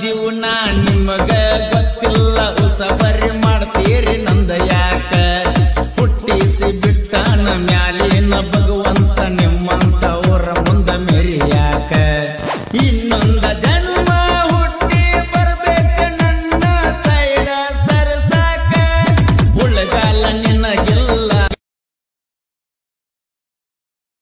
ಜೀವನ ನಿಮಗ ಗೊತ್ತಿಲ್ಲ ಸಬರಿ ಮಾಡ್ತೀರಿ ನಂದ ಯಾಕ? ಹುಟ್ಟಿಸಿ ಬಿಟ್ಟಾನ ಮ್ಯಾಲಿನ ಭಗವಂತ ನಿಮ್ಮಂತ ಊರ ಮುಂದ ಮೇರಿ ಯಾಕ ಇನ್ನೊಂದ